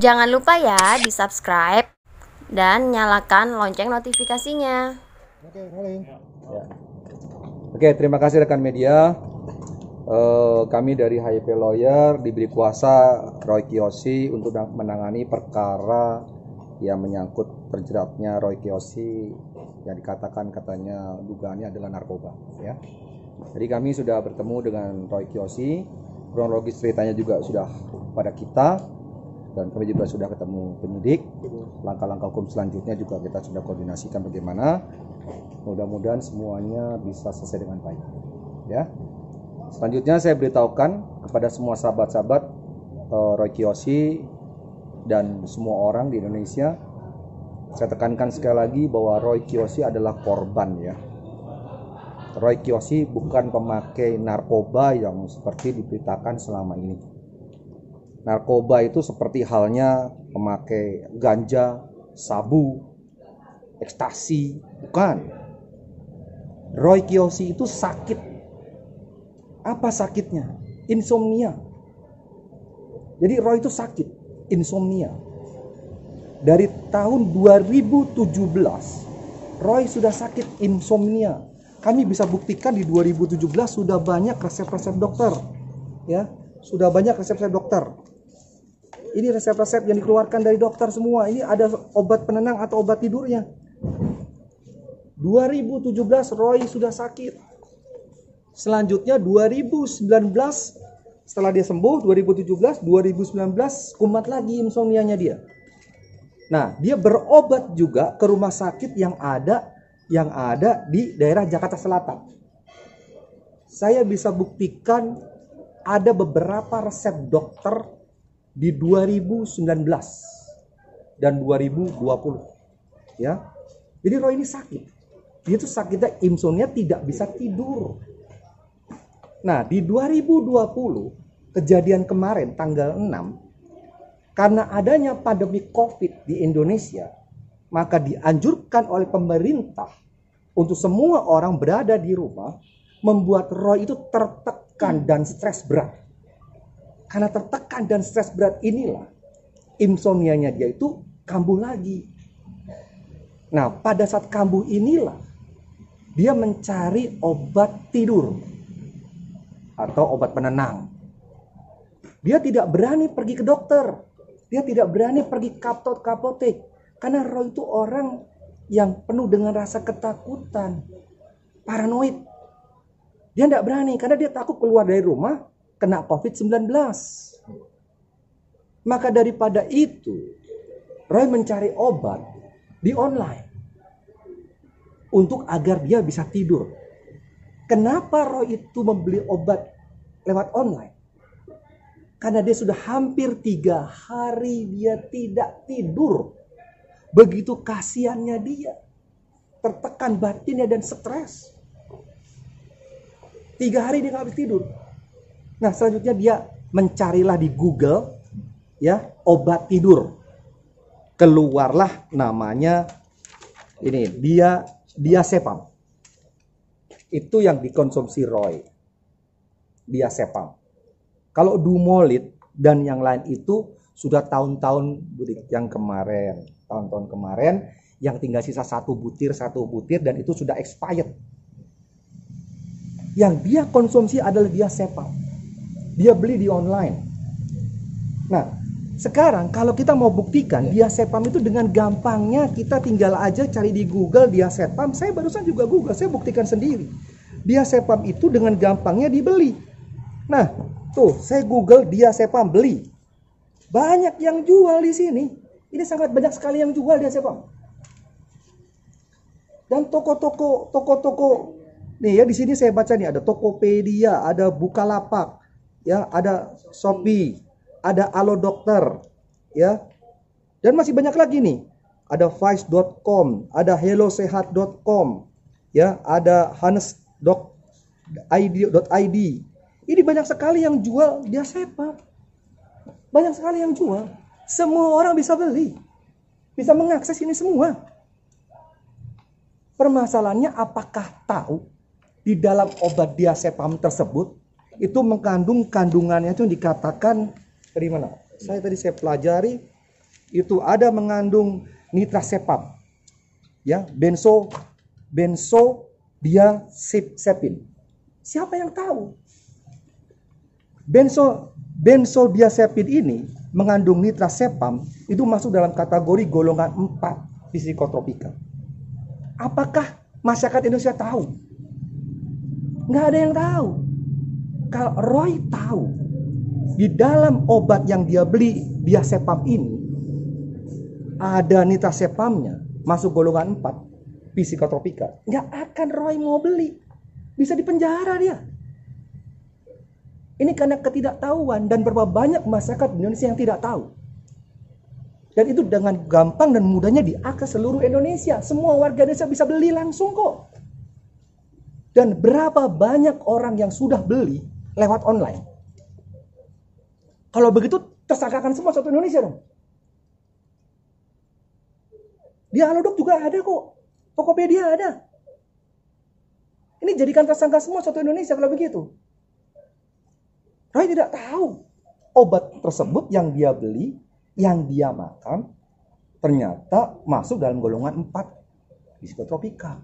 Jangan lupa ya di subscribe dan nyalakan lonceng notifikasinya. Oke. Ya. Oke, terima kasih rekan media. Eh, kami dari HIP Lawyer diberi kuasa Roy Kiyoshi untuk menangani perkara yang menyangkut terjeratnya Roy Kiyoshi yang dikatakan katanya dugaannya adalah narkoba ya. Jadi kami sudah bertemu dengan Roy Kiyoshi, kronologis ceritanya juga sudah pada kita dan kami juga sudah ketemu penyidik. Langkah-langkah hukum selanjutnya juga kita sudah koordinasikan bagaimana. Mudah-mudahan semuanya bisa selesai dengan baik. Ya. Selanjutnya saya beritahukan kepada semua sahabat-sahabat uh, Roy dan semua orang di Indonesia. Saya tekankan sekali lagi bahwa Roy Kiyoshi adalah korban ya. Roy Kiyoshi bukan pemakai narkoba yang seperti diberitakan selama ini. Narkoba itu seperti halnya pemakai ganja, sabu, ekstasi, bukan. Roy Kiyoshi itu sakit apa sakitnya? Insomnia. Jadi Roy itu sakit, insomnia. Dari tahun 2017, Roy sudah sakit insomnia. Kami bisa buktikan di 2017 sudah banyak resep-resep dokter. Ya, sudah banyak resep-resep dokter. Ini resep-resep yang dikeluarkan dari dokter semua. Ini ada obat penenang atau obat tidurnya. 2017 Roy sudah sakit Selanjutnya 2019 setelah dia sembuh 2017, 2019 kumat lagi insomnianya dia. Nah, dia berobat juga ke rumah sakit yang ada yang ada di daerah Jakarta Selatan. Saya bisa buktikan ada beberapa resep dokter di 2019 dan 2020. Ya. Jadi Roy ini sakit. Dia tuh sakitnya insomnia tidak bisa tidur. Nah, di 2020 kejadian kemarin tanggal 6 karena adanya pandemi Covid di Indonesia, maka dianjurkan oleh pemerintah untuk semua orang berada di rumah membuat Roy itu tertekan dan stres berat. Karena tertekan dan stres berat inilah insomnianya dia itu kambuh lagi. Nah, pada saat kambuh inilah dia mencari obat tidur atau obat penenang. Dia tidak berani pergi ke dokter. Dia tidak berani pergi kaptot kapotek. Karena Roy itu orang yang penuh dengan rasa ketakutan. Paranoid. Dia tidak berani karena dia takut keluar dari rumah kena COVID-19. Maka daripada itu, Roy mencari obat di online untuk agar dia bisa tidur. Kenapa Roy itu membeli obat lewat online? Karena dia sudah hampir tiga hari dia tidak tidur. Begitu kasihannya dia. Tertekan batinnya dan stres. Tiga hari dia nggak bisa tidur. Nah selanjutnya dia mencarilah di Google ya obat tidur. Keluarlah namanya ini dia dia sepam itu yang dikonsumsi Roy. Dia sepam. Kalau Dumolit dan yang lain itu sudah tahun-tahun yang kemarin, tahun-tahun kemarin yang tinggal sisa satu butir, satu butir dan itu sudah expired. Yang dia konsumsi adalah dia sepam. Dia beli di online. Nah, sekarang kalau kita mau buktikan dia sepam itu dengan gampangnya kita tinggal aja cari di Google dia sepam. Saya barusan juga Google, saya buktikan sendiri. Dia sepam itu dengan gampangnya dibeli. Nah, tuh saya Google dia sepam beli. Banyak yang jual di sini. Ini sangat banyak sekali yang jual dia sepam. Dan toko-toko toko-toko nih ya di sini saya baca nih ada Tokopedia, ada Bukalapak, ya, ada Shopee, ada Alo Dokter, ya. Dan masih banyak lagi nih. Ada Vice.com, ada HelloSehat.com, ya, ada Hanes.id. Ini banyak sekali yang jual dia sepa. Banyak sekali yang jual. Semua orang bisa beli. Bisa mengakses ini semua. Permasalahannya apakah tahu di dalam obat diazepam tersebut itu mengandung kandungannya itu dikatakan dari mana? Saya tadi saya pelajari itu ada mengandung nitrazepam. Ya, benzo benzo diazepin. Siapa yang tahu? Benzo benzodiazepin ini mengandung nitrazepam itu masuk dalam kategori golongan 4 psikotropika. Apakah masyarakat Indonesia tahu? Nggak ada yang tahu. Kalau Roy tahu, di dalam obat yang dia beli diazepam ini ada nitrazepamnya masuk golongan 4 psikotropika. Nggak akan Roy mau beli. Bisa dipenjara dia. Ini karena ketidaktahuan dan berapa banyak masyarakat Indonesia yang tidak tahu. Dan itu dengan gampang dan mudahnya diakses seluruh Indonesia. Semua warga Indonesia bisa beli langsung kok. Dan berapa banyak orang yang sudah beli lewat online. Kalau begitu tersangkakan semua satu Indonesia dong. Di Halodoc juga ada kok. Tokopedia ada. Ini jadikan tersangka semua satu Indonesia kalau begitu. Roy tidak tahu obat tersebut yang dia beli, yang dia makan, ternyata masuk dalam golongan 4 psikotropika.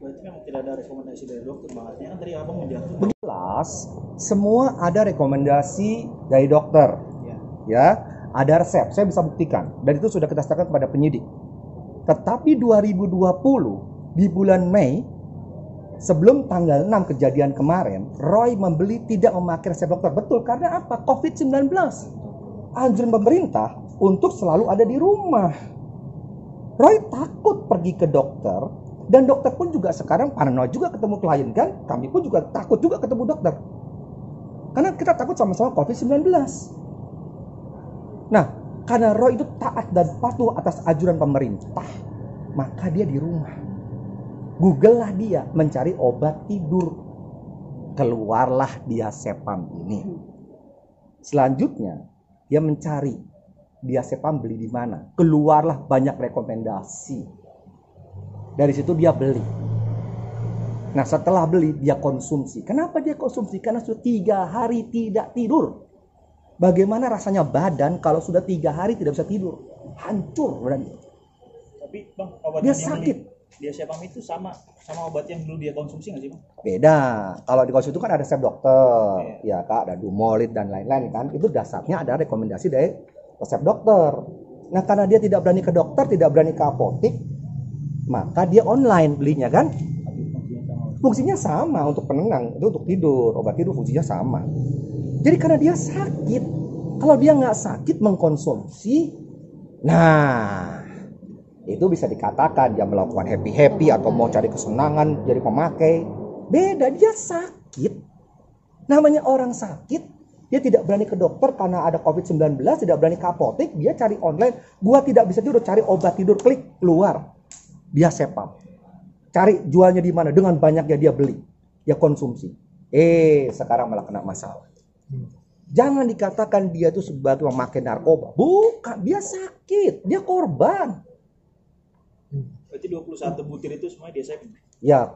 Berarti memang tidak ada rekomendasi dari dokter bang. Artinya kan tadi abang menjatuh. Jelas, semua ada rekomendasi dari dokter. Ya. Ya, ada resep, saya bisa buktikan. Dan itu sudah kita serahkan kepada penyidik. Tetapi 2020 di bulan Mei sebelum tanggal 6 kejadian kemarin, Roy membeli tidak memakai resep dokter. Betul, karena apa? COVID-19. Anjuran pemerintah untuk selalu ada di rumah. Roy takut pergi ke dokter, dan dokter pun juga sekarang paranoid juga ketemu klien kan. Kami pun juga takut juga ketemu dokter. Karena kita takut sama-sama COVID-19. Nah, karena Roy itu taat dan patuh atas ajuran pemerintah, maka dia di rumah. Google lah dia mencari obat tidur. Keluarlah dia sepam ini. Selanjutnya, dia mencari dia sepam beli di mana. Keluarlah banyak rekomendasi. Dari situ dia beli. Nah setelah beli dia konsumsi. Kenapa dia konsumsi? Karena sudah tiga hari tidak tidur. Bagaimana rasanya badan kalau sudah tiga hari tidak bisa tidur? Hancur badannya. Tapi bang obat Dia sakit. Dia sepam itu sama sama obat yang dulu dia konsumsi nggak sih bang? Beda. Kalau di konsumsi itu kan ada resep dokter, ya kak, ada dumolid dan lain-lain kan. Itu dasarnya ada rekomendasi dari resep dokter. Nah karena dia tidak berani ke dokter, tidak berani ke apotik, maka dia online belinya kan. Fungsinya sama untuk penenang, itu untuk tidur, obat tidur fungsinya sama. Jadi karena dia sakit, kalau dia nggak sakit mengkonsumsi, nah itu bisa dikatakan dia melakukan happy happy atau mau cari kesenangan jadi pemakai. Beda dia sakit. Namanya orang sakit, dia tidak berani ke dokter karena ada COVID-19, tidak berani ke apotek, dia cari online. Gua tidak bisa tidur, cari obat tidur, klik keluar. Dia sepam. Cari jualnya di mana? Dengan banyaknya dia beli, dia konsumsi. Eh, sekarang malah kena masalah. Jangan dikatakan dia itu sebagai memakai narkoba. Bukan, dia sakit, dia korban. Berarti 21 butir itu semuanya dia sepam. Ya,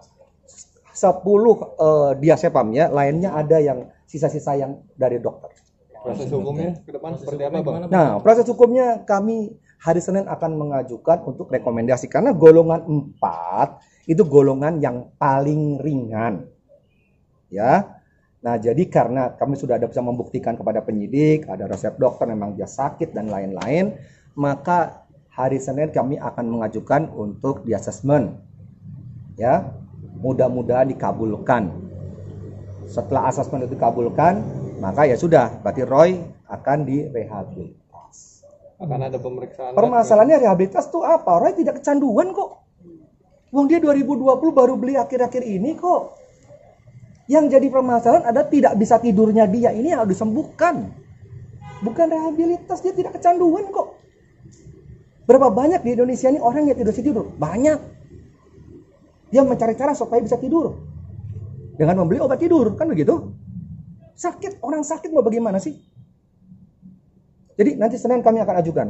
10 eh, dia sepam ya, lainnya ada yang sisa-sisa yang dari dokter. Proses hukumnya ke depan seperti apa, Bang? Nah, proses hukumnya kami hari Senin akan mengajukan untuk rekomendasi karena golongan 4 itu golongan yang paling ringan. Ya. Nah, jadi karena kami sudah ada bisa membuktikan kepada penyidik, ada resep dokter memang dia sakit dan lain-lain, maka hari Senin kami akan mengajukan untuk di assessment. Ya. Mudah-mudahan dikabulkan. Setelah asesmen itu dikabulkan, maka ya sudah, berarti Roy akan direhabilitas. Akan ada pemeriksaan. Permasalahannya rehabilitas tuh apa? Roy tidak kecanduan kok. Wong dia 2020 baru beli akhir-akhir ini kok. Yang jadi permasalahan ada tidak bisa tidurnya dia ini yang harus disembuhkan. Bukan rehabilitas dia tidak kecanduan kok. Berapa banyak di Indonesia ini orang yang tidak bisa tidur? Banyak. Dia mencari cara supaya bisa tidur. Dengan membeli obat tidur, kan begitu? Sakit, orang sakit mau bagaimana sih? Jadi nanti Senin kami akan ajukan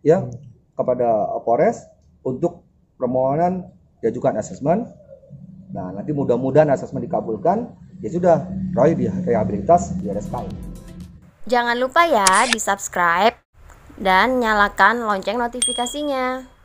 ya kepada Polres untuk permohonan diajukan asesmen. Nah, nanti mudah-mudahan asesmen dikabulkan, ya sudah Roy direhabilitas di RSKI. Jangan lupa ya di subscribe dan nyalakan lonceng notifikasinya.